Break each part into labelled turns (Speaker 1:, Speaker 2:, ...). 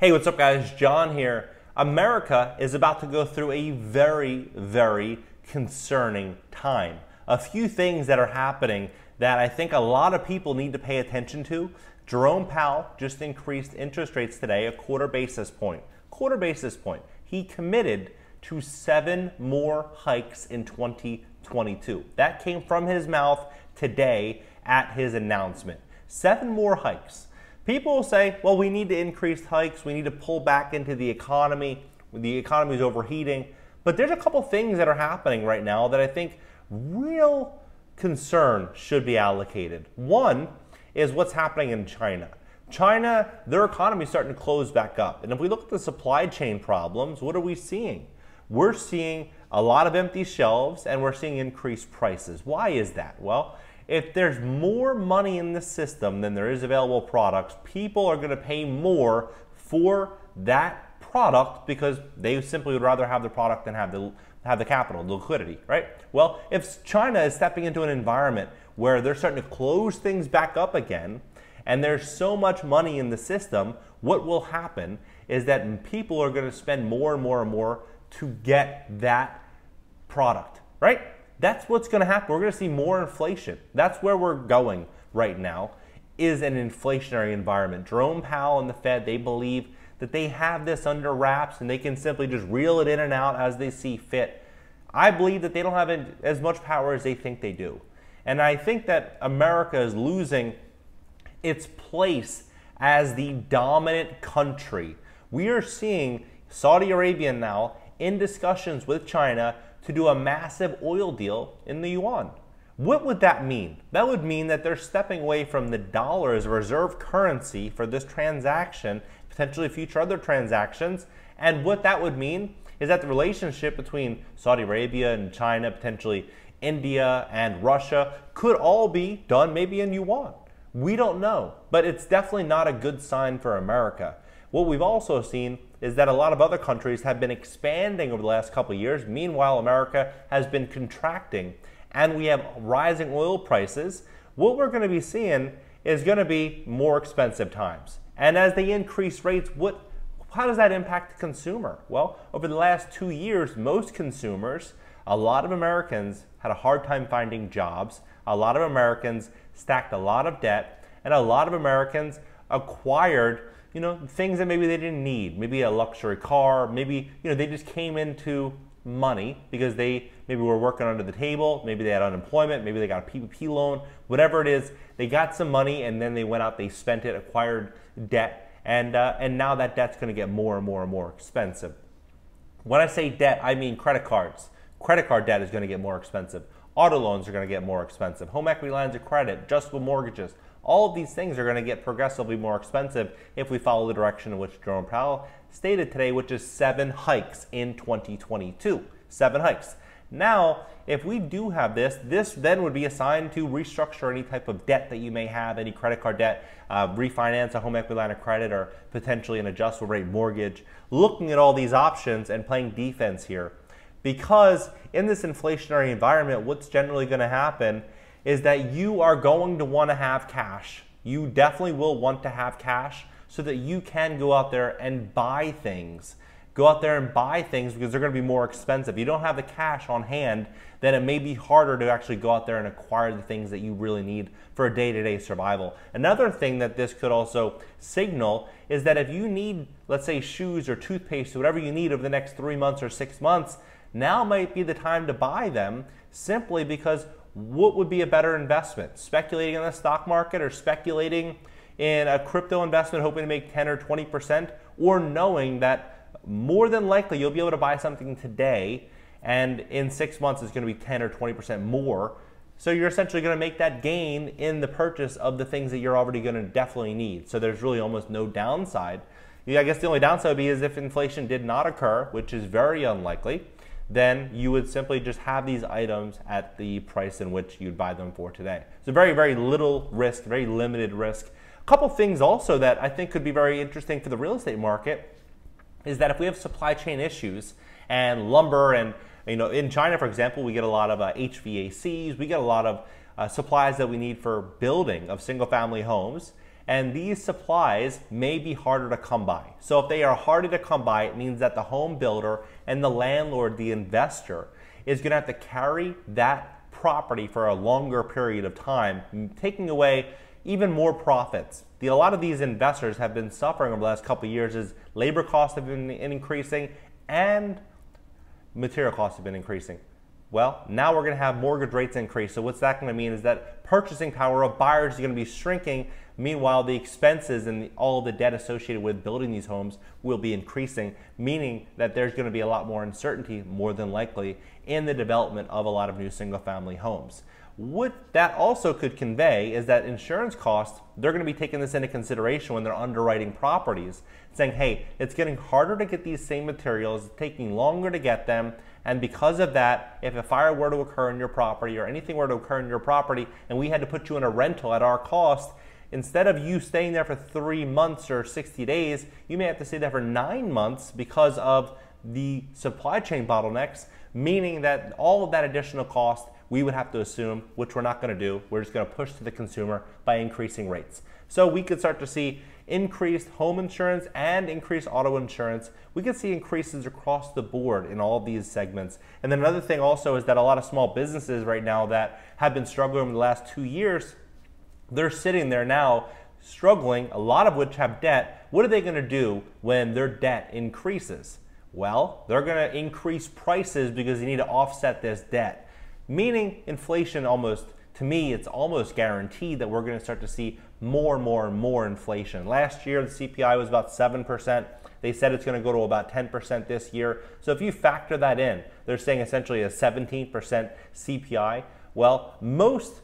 Speaker 1: Hey, what's up, guys? John here. America is about to go through a very, very concerning time. A few things that are happening that I think a lot of people need to pay attention to. Jerome Powell just increased interest rates today a quarter basis point. Quarter basis point. He committed to seven more hikes in 2022. That came from his mouth today at his announcement. Seven more hikes. People will say, well, we need to increase hikes, we need to pull back into the economy, the economy is overheating. But there's a couple things that are happening right now that I think real concern should be allocated. One is what's happening in China. China, their economy is starting to close back up. And if we look at the supply chain problems, what are we seeing? We're seeing a lot of empty shelves and we're seeing increased prices. Why is that? Well, if there's more money in the system than there is available products, people are going to pay more for that product because they simply would rather have the product than have the have the capital, the liquidity, right? Well, if China is stepping into an environment where they're starting to close things back up again, and there's so much money in the system, what will happen is that people are going to spend more and more and more to get that product, right? That's what's going to happen. We're going to see more inflation. That's where we're going right now is an inflationary environment. Jerome Powell and the Fed, they believe that they have this under wraps and they can simply just reel it in and out as they see fit. I believe that they don't have as much power as they think they do. And I think that America is losing its place as the dominant country. We are seeing Saudi Arabia now in discussions with China to do a massive oil deal in the yuan. What would that mean? That would mean that they're stepping away from the dollar as a reserve currency for this transaction, potentially future other transactions. And what that would mean is that the relationship between Saudi Arabia and China, potentially India and Russia, could all be done maybe in yuan. We don't know, but it's definitely not a good sign for America. What we've also seen is that a lot of other countries have been expanding over the last couple of years. Meanwhile, America has been contracting, and we have rising oil prices. What we're going to be seeing is going to be more expensive times. And as they increase rates, what how does that impact the consumer? Well, over the last two years, most consumers, a lot of Americans had a hard time finding jobs. A lot of Americans stacked a lot of debt, and a lot of Americans acquired you know, things that maybe they didn't need, maybe a luxury car, maybe, you know, they just came into money because they maybe were working under the table, maybe they had unemployment, maybe they got a PPP loan, whatever it is, they got some money and then they went out, they spent it, acquired debt, and, uh, and now that debt's going to get more and more and more expensive. When I say debt, I mean credit cards. Credit card debt is going to get more expensive. Auto loans are going to get more expensive. Home equity lines of credit, adjustable mortgages, all of these things are going to get progressively more expensive if we follow the direction in which Jerome Powell stated today, which is seven hikes in 2022. Seven hikes. Now, if we do have this, this then would be assigned to restructure any type of debt that you may have, any credit card debt, uh, refinance a home equity line of credit, or potentially an adjustable rate mortgage. Looking at all these options and playing defense here. Because in this inflationary environment, what's generally going to happen is that you are going to want to have cash. You definitely will want to have cash so that you can go out there and buy things. Go out there and buy things because they're going to be more expensive. If you don't have the cash on hand, then it may be harder to actually go out there and acquire the things that you really need for a day to day survival. Another thing that this could also signal is that if you need, let's say, shoes or toothpaste or whatever you need over the next three months or six months, now might be the time to buy them simply because what would be a better investment? Speculating in the stock market or speculating in a crypto investment hoping to make 10 or 20%, or knowing that more than likely you'll be able to buy something today and in six months it's going to be 10 or 20% more. So you're essentially going to make that gain in the purchase of the things that you're already going to definitely need. So there's really almost no downside. I guess the only downside would be is if inflation did not occur, which is very unlikely then you would simply just have these items at the price in which you'd buy them for today. So very, very little risk, very limited risk. A couple things also that I think could be very interesting for the real estate market is that if we have supply chain issues and lumber and you know in China, for example, we get a lot of uh, HVACs, we get a lot of uh, supplies that we need for building of single family homes. And these supplies may be harder to come by. So if they are harder to come by, it means that the home builder and the landlord, the investor, is going to have to carry that property for a longer period of time, taking away even more profits. The, a lot of these investors have been suffering over the last couple of years as labor costs have been increasing and material costs have been increasing. Well, now we're going to have mortgage rates increase. So what's that going to mean is that purchasing power of buyers is going to be shrinking. Meanwhile, the expenses and the, all the debt associated with building these homes will be increasing, meaning that there's going to be a lot more uncertainty, more than likely, in the development of a lot of new single family homes. What that also could convey is that insurance costs, they're going to be taking this into consideration when they're underwriting properties, saying, hey, it's getting harder to get these same materials, it's taking longer to get them, and because of that, if a fire were to occur in your property or anything were to occur in your property and we had to put you in a rental at our cost, instead of you staying there for three months or 60 days, you may have to stay there for nine months because of the supply chain bottlenecks, meaning that all of that additional cost we would have to assume, which we're not going to do, we're just going to push to the consumer by increasing rates. So we could start to see increased home insurance and increased auto insurance. We can see increases across the board in all these segments. And then another thing also is that a lot of small businesses right now that have been struggling over the last two years, they're sitting there now struggling, a lot of which have debt. What are they going to do when their debt increases? Well, they're going to increase prices because they need to offset this debt meaning inflation almost to me, it's almost guaranteed that we're going to start to see more and more and more inflation. Last year, the CPI was about 7%. They said it's going to go to about 10% this year. So if you factor that in, they're saying essentially a 17% CPI. Well, most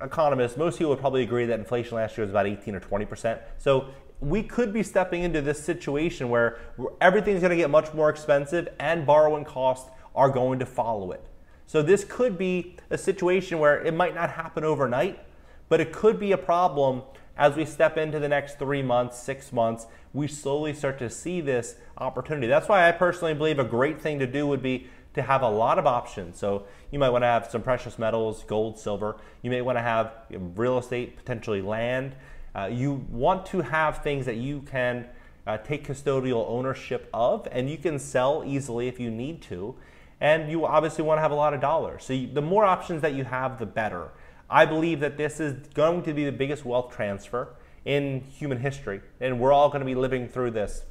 Speaker 1: economists, most people would probably agree that inflation last year was about 18 or 20%. So we could be stepping into this situation where everything's going to get much more expensive and borrowing costs are going to follow it. So this could be a situation where it might not happen overnight, but it could be a problem as we step into the next three months, six months. We slowly start to see this opportunity. That's why I personally believe a great thing to do would be to have a lot of options. So you might want to have some precious metals, gold, silver. You may want to have real estate, potentially land. Uh, you want to have things that you can uh, take custodial ownership of and you can sell easily if you need to and you obviously want to have a lot of dollars. So you, the more options that you have, the better. I believe that this is going to be the biggest wealth transfer in human history, and we're all going to be living through this.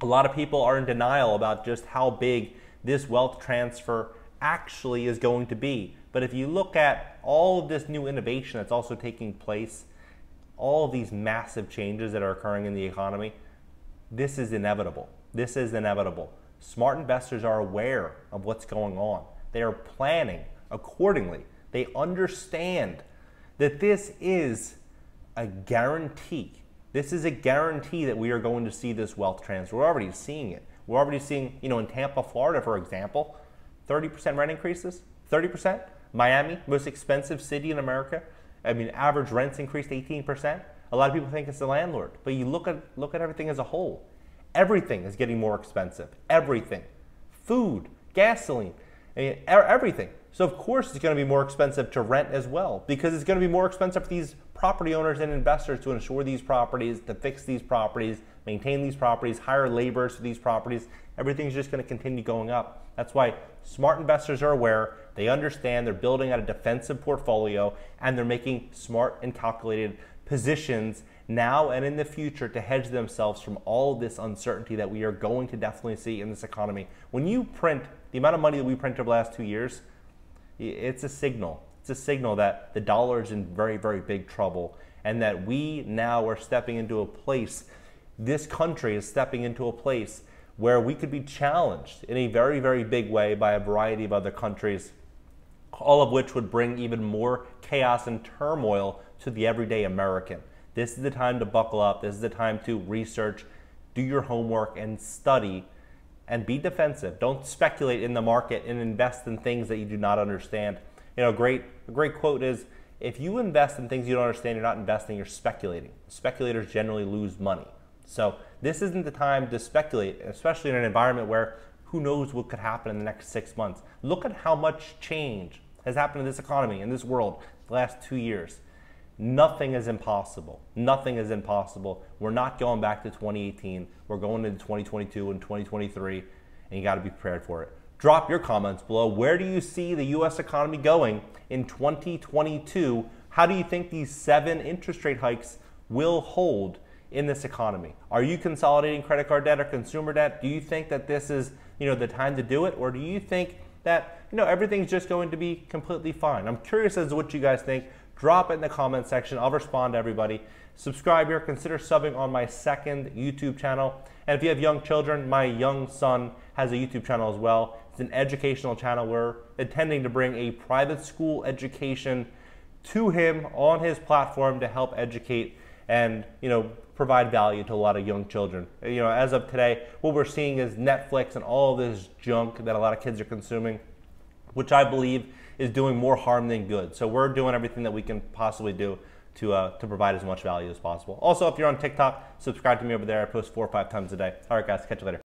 Speaker 1: A lot of people are in denial about just how big this wealth transfer actually is going to be. But if you look at all of this new innovation that's also taking place, all of these massive changes that are occurring in the economy, this is inevitable. This is inevitable. Smart investors are aware of what's going on. They are planning accordingly. They understand that this is a guarantee. This is a guarantee that we are going to see this wealth transfer. We're already seeing it. We're already seeing, you know, in Tampa, Florida, for example, 30% rent increases, 30%. Miami, most expensive city in America. I mean, average rents increased 18%. A lot of people think it's the landlord, but you look at look at everything as a whole. Everything is getting more expensive. Everything. Food, gasoline, eh, everything. So, of course, it's going to be more expensive to rent as well because it's going to be more expensive for these property owners and investors to insure these properties, to fix these properties, maintain these properties, hire laborers for these properties. Everything's just going to continue going up. That's why smart investors are aware, they understand, they're building out a defensive portfolio, and they're making smart and calculated positions now and in the future to hedge themselves from all this uncertainty that we are going to definitely see in this economy. When you print the amount of money that we printed over the last two years, it's a signal. It's a signal that the dollar is in very, very big trouble and that we now are stepping into a place, this country is stepping into a place where we could be challenged in a very, very big way by a variety of other countries, all of which would bring even more chaos and turmoil to the everyday American. This is the time to buckle up. This is the time to research, do your homework, and study and be defensive. Don't speculate in the market and invest in things that you do not understand. You know, great, a great quote is if you invest in things you don't understand, you're not investing, you're speculating. Speculators generally lose money. So, this isn't the time to speculate, especially in an environment where who knows what could happen in the next six months. Look at how much change has happened in this economy, in this world, the last two years Nothing is impossible. Nothing is impossible. We're not going back to 2018. We're going into 2022 and 2023, and you got to be prepared for it. Drop your comments below. Where do you see the US economy going in 2022? How do you think these seven interest rate hikes will hold in this economy? Are you consolidating credit card debt or consumer debt? Do you think that this is, you know, the time to do it or do you think that, you know, everything's just going to be completely fine? I'm curious as to what you guys think. Drop it in the comment section. I'll respond to everybody. Subscribe here. Consider subbing on my second YouTube channel. And if you have young children, my young son has a YouTube channel as well. It's an educational channel. We're intending to bring a private school education to him on his platform to help educate and you know provide value to a lot of young children. You know, as of today, what we're seeing is Netflix and all this junk that a lot of kids are consuming, which I believe is doing more harm than good. So we're doing everything that we can possibly do to uh, to provide as much value as possible. Also, if you're on TikTok, subscribe to me over there. I post four or five times a day. All right, guys, catch you later.